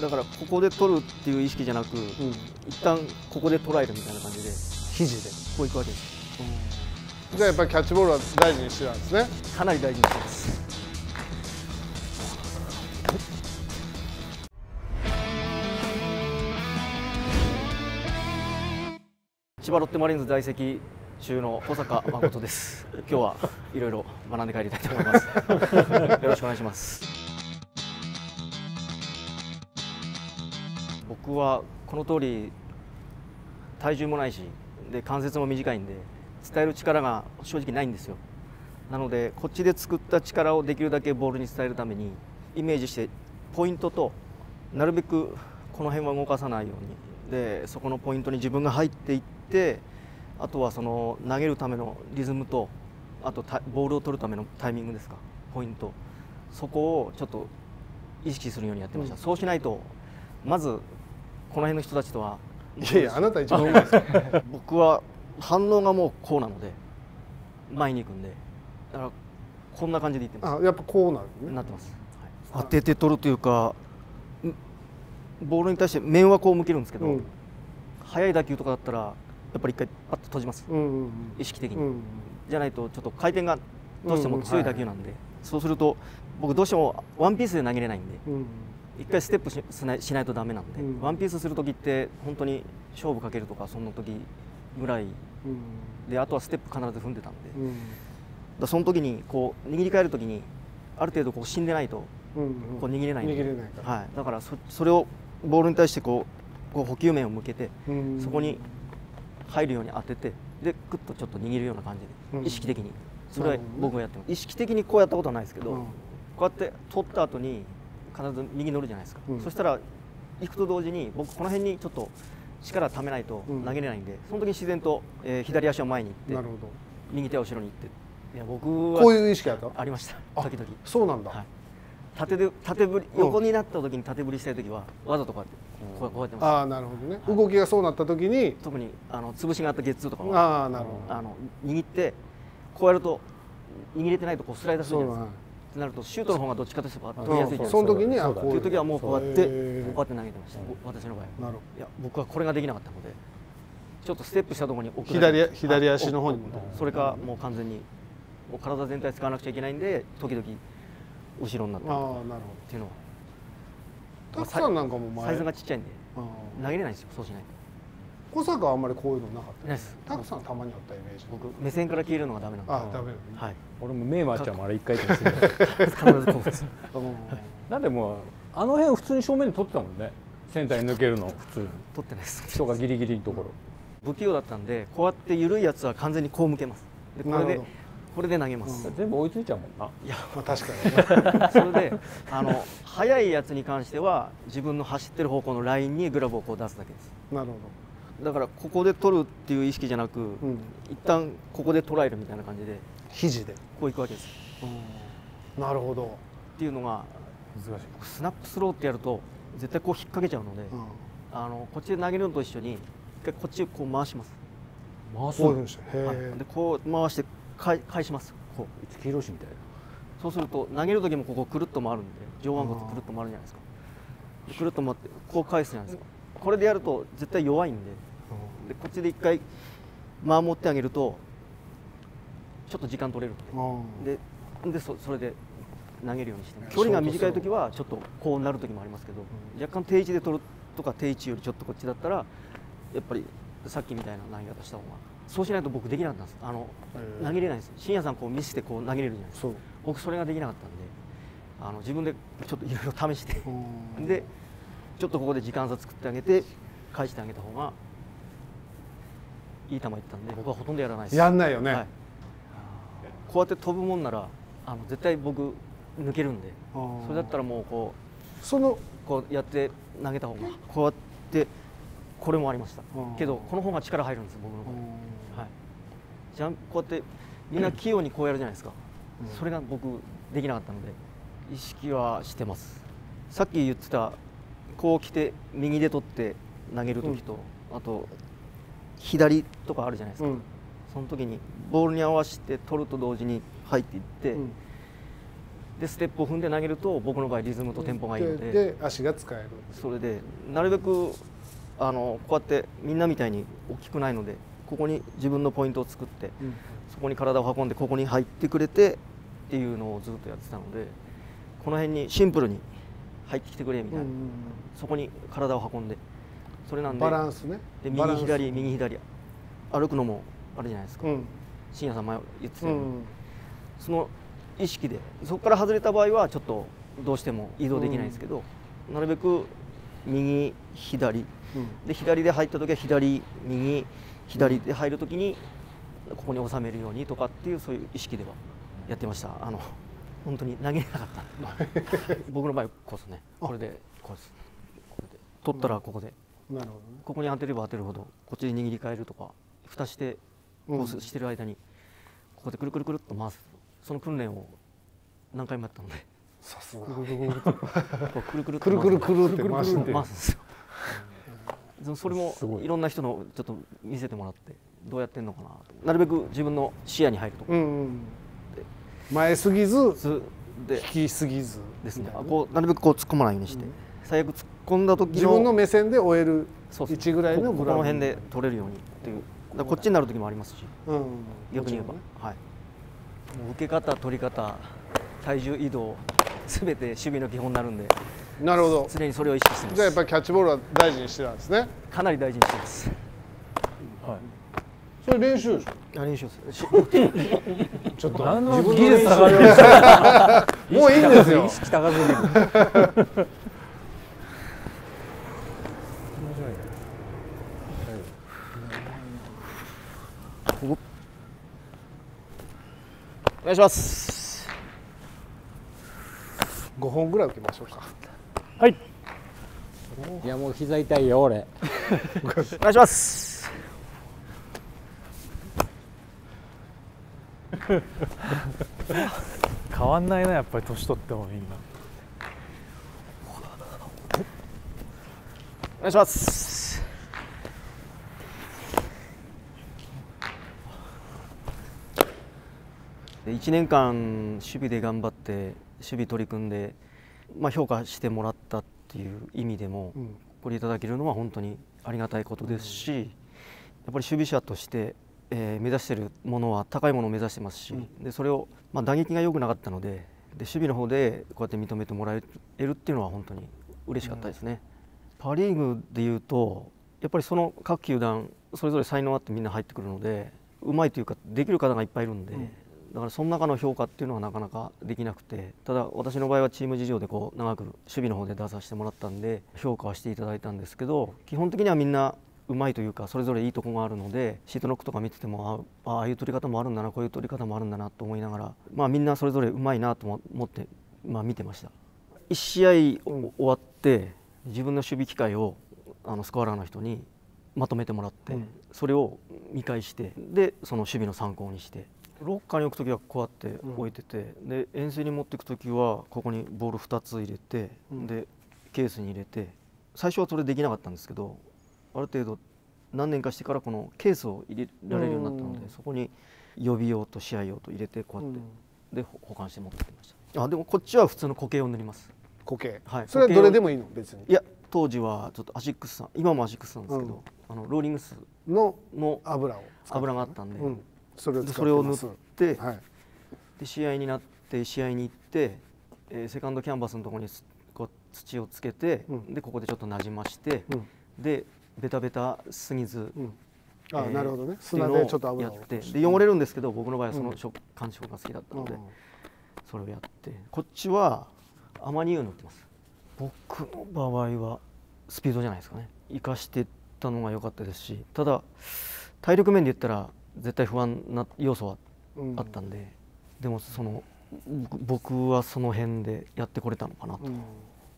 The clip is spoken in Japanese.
だからここで取るっていう意識じゃなく、うん、一旦ここで捉えるみたいな感じで肘で、こういくわけです。じゃあやっぱりキャッチボールは大事にしてたんですね。かなり大事にしてます。千葉ロッテマリーンズ在籍中の小坂誠です。今日はいろいろ学んで帰りたいと思います。よろしくお願いします僕はこの通り体重もないしで関節も短いんで伝える力が正直ないんですよ。なのでこっちで作った力をできるだけボールに伝えるためにイメージしてポイントとなるべくこの辺は動かさないように。でそこのポイントに自分が入っていってあとはその投げるためのリズムとあとボールを取るためのタイミングですか。ポイント。そこをちょっと意識するようにやってました、うん、そうしないとまずこの辺の人たちとはいやいやあなた一番上です 僕は反応がもうこうなので前に行くんで。だからこんな感じでいってます。あやっぱこうなる、ね、なってます、はい、当てて取るというかボールに対して面はこう向けるんですけど、うん、速い打球とかだったらやっぱり一回パッと閉じます、うんうんうん、意識的に、うんうん、じゃないとちょっと回転がどうしても強い打球なんで、うんうん。はい、そうすると僕どうしてもワンピースで投げれないんで、うんうん、一回ステップしないしないとダメなんで、うん、ワンピースする時って本当に勝負かけるとかその時ぐらいであとはステップ必ず踏んでたんで、だその時にこう握り替える時にある程度こう死んでないとこう握れないんで、はい、だからそそれをボールに対してこうこう補給面を向けてそこに入るように当ててでクッとちょっと握るような感じで意識的に。それは僕もやってます。意識的にこうやったことはないですけど、こうやって取った後に必ず右乗るじゃないですか、そしたら行くと同時に僕この辺にちょっと力ためないと投げれないんで、その時に自然と、えー、左足を前に行って右手は後ろに行って。いや僕はこういう意識あった？ありました。時々。そうなんだ、はい、縦で縦振り横になった時に縦振りしたい時はわざとこうやってこうやってます。ああなるほどね、はい、動きがそうなった時に特にあの潰しがあったゲッツーとかはああなるほど。あの握ってこうやると握れてないとこうスライダーするじゃないですかってなるとシュートの方がどっちかとしては取りやすいじゃないですか。その時にあこういう時はもうこうやってこうやって投げてました私の場合なるいや僕はこれができなかったのでちょっとステップしたところに置く左左足の方に。それかもう完全にもう体全体使わなくちゃいけないんで時々後ろになったりとか。っていうのは。たくさんなんかもサイズがちっちゃいんで投げれないんですよそうしないと小坂はあんまりこういうのなかった。です。たくさんたまにあったイメージ。僕目線から消えるのがダメなんで。あダメ、ね、はい。俺も目回っちゃうもあれ一回転する 必ずこうです。なんでもあの辺普通に正面に撮ってたもんね。センターに抜けるの普通撮ってないです。人がギリギリのところ。不器用だったんでこうやって緩いやつは完全にこう向けます。でこれでこれで投げます、うん、全部追いついちゃうもんな。いや、まあ、確かに、それであの速いやつに関しては自分の走ってる方向のラインにグラブをこう出すだけです。なるほどだからここで取るっていう意識じゃなく、うん、一旦ここで捉えるみたいな感じで肘で。こういくわけです、うん、なるほど。っていうのが難しい。スナップスローってやると絶対こう引っ掛けちゃうので、うん、あのこっちで投げるのと一緒に一回こっちこう回します。回す。こういうふうにして、はい、でこう回して返返します。こう。五木ひろしみたいな。そうすると投げる時もここくるっと回るんで上腕骨くるっと回るじゃないですか。くるっと回ってこう返すじゃないですかこれでやると絶対弱いんで。でこっちで一回守ってあげるとちょっと時間取れるんで。ででそそれで投げるようにして距離が短い時はちょっとこうなる時もありますけど、若干定位置で取るとか定位置よりちょっとこっちだったらやっぱりさっきみたいな投げ方した方がそうしないと僕できなかったんです。あの、投げれないです。深夜さんこう見せてこう投げれるじゃないですか。僕それができなかったんであの自分でちょっといろいろ試して。でちょっとここで時間差作ってあげて返してあげた方がいい球いったんで僕はほとんどやらないです。やんないよね、はい、こうやって飛ぶもんならあの絶対僕抜けるんでそれだったらもうこうそのこうやって投げた方がこうやってこれもありました。けどこの方が力入るんです僕の方。はい、じゃこうやってみんな器用にこうやるじゃないですか、うん、それが僕できなかったので意識はしてます。さっき言ってたこう来て右で取って投げる時と、うん、あと左とかあるじゃないですか、うん、その時にボールに合わせて取ると同時に入っていって、でステップを踏んで投げると僕の場合リズムとテンポがいいのでで足が使えるそれでなるべくあのこうやってみんなみたいに大きくないのでここに自分のポイントを作って、うん、そこに体を運んでここに入ってくれてっていうのをずっとやってたのでこの辺にシンプルに入ってきてくれみたいな、うんうんうん、そこに体を運んで。それなんでバランスね。で右左右左。歩くのもあるじゃないですか、うん、深夜さん前言ってたように、うん、その意識でそこから外れた場合はちょっとどうしても移動できないんですけど、うん、なるべく右左、で左で入った時は左右左で入る時にここに収めるようにとかっていうそういう意識ではやってました。あの本当に投げれなかった。僕の場合こうですね。これでこうです。取ったらここで、なるほど、ね、ここに当てれば当てるほどこっちに握り替えるとか蓋してこうしてる間にここでくるくるくるっと回す。その訓練を何回もやったので。さすが。くるくるくるくるくるって回すんですよ。それもい。ろんな人のちょっと見せてもらってどうやってんのかななるべく自分の視野に入ると、うんうん、前すぎずで引きすぎず。ですね。こうなるべくこう突っ込まないようにして、うん、最悪突っ込んだ時の自分の目線で終える位置ぐらいのここの辺で取れるようにっていう。こっちになる時もありますし、うん、逆に言えば、ね、はい。受け方取り方体重移動すべて守備の基本になるんで。なるほど。常にそれを意識してます。じゃあやっぱりキャッチボールは大事にしてたんですね。かなり大事にしてます。はいそれ練習でしょ？練習です ちょっと。何の技術下がるもういいんですよ。意識高すぎるお願いします。5本ぐらい受けましょうか。はい。いやもう膝痛いよ俺。お願いします変わんないなやっぱり年取ってもみんな。お願いします。で1年間守備で頑張って守備取り組んで、まあ、評価してもらったっていう意味でも、うん、これいただけるのは本当にありがたいことですし、やっぱり守備者として、えー、目指しているものは高いものを目指してますし、うん、でそれを、まあ、打撃が良くなかったのでで守備の方でこうやって認めてもらえるっていうのは本当に嬉しかったですね。うん、パ・リーグでいうとやっぱりその各球団それぞれ才能あってみんな入ってくるのでうまいというかできる方がいっぱいいるんで、だからその中の評価っていうのはなかなかできなくてただ私の場合はチーム事情でこう長く守備の方で出させてもらったんで評価はしていただいたんですけど基本的にはみんなうまいというかそれぞれいいとこがあるのでシートノックとか見ててもあああいう取り方もあるんだなこういう取り方もあるんだなと思いながら、まあ、みんなそれぞれうまいなと思って、まあ、見てました。1試合終わって自分の守備機会をあのスコアラーの人にまとめてもらって、それを見返してでその守備の参考にしてロッカーに置く時はこうやって置いてて、うん、で遠征に持っていく時はここにボール2つ入れて、うん、でケースに入れて最初はそれできなかったんですけどある程度何年かしてからこのケースを入れられるようになったので、うん、そこに予備用と試合用と入れてこうやって、で保管して持ってきましたあでもこっちは普通の固形を塗ります。固形はい。それはどれでもいいの？別に。いや当時はちょっとアシックスさん今もアシックスなんですけど、あのローリングスのの油を油があったんで、それそれを塗って、はい、で試合になって試合に行って、えー、セカンドキャンバスのところにこう土をつけて、うん、でここでちょっとなじまして、うん、でベタベタすぎず、うん。えー、あなるほどね。砂でちょっと油をやってで汚れるんですけど僕の場合はその食感触が好きだったので、それをやってこっちはアマニ油塗ってます。僕の場合はスピードじゃないですかね。生かしてたのが良かったですしただ体力面で言ったら絶対不安な要素はあったんで、うん、でもその僕はその辺でやってこれたのかなと